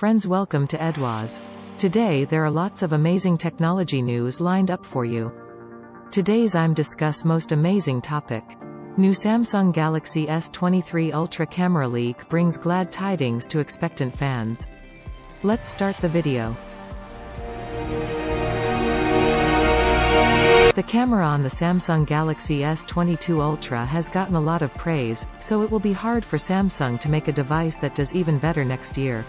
Friends welcome to Eduaz. Today there are lots of amazing technology news lined up for you. Today's I'm discuss most amazing topic. New Samsung Galaxy S23 Ultra camera leak brings glad tidings to expectant fans. Let's start the video. The camera on the Samsung Galaxy S22 Ultra has gotten a lot of praise, so it will be hard for Samsung to make a device that does even better next year.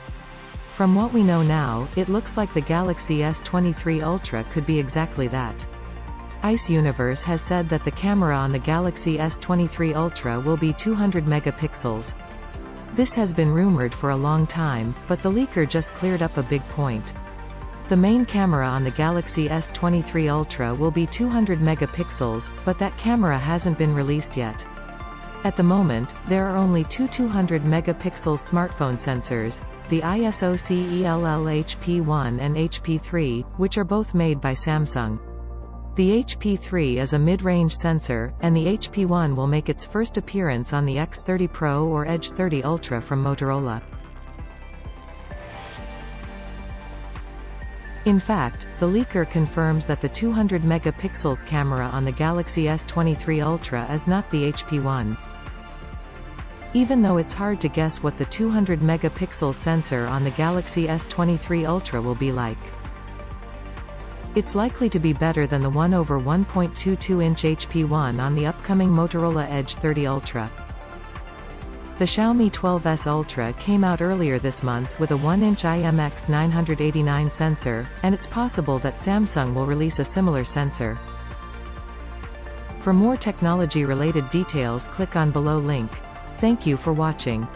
From what we know now, it looks like the Galaxy S23 Ultra could be exactly that. Ice Universe has said that the camera on the Galaxy S23 Ultra will be 200 megapixels. This has been rumored for a long time, but the leaker just cleared up a big point. The main camera on the Galaxy S23 Ultra will be 200 megapixels, but that camera hasn't been released yet. At the moment, there are only two 200 megapixel smartphone sensors, the ISOCELL HP1 and HP3, which are both made by Samsung. The HP3 is a mid-range sensor, and the HP1 will make its first appearance on the X30 Pro or Edge 30 Ultra from Motorola. In fact, the leaker confirms that the 200 megapixels camera on the Galaxy S23 Ultra is not the HP1. Even though it's hard to guess what the 200 megapixel sensor on the Galaxy S23 Ultra will be like. It's likely to be better than the 1 over 1.22-inch HP1 on the upcoming Motorola Edge 30 Ultra. The Xiaomi 12S Ultra came out earlier this month with a 1-inch IMX989 sensor, and it's possible that Samsung will release a similar sensor. For more technology-related details click on below link. Thank you for watching.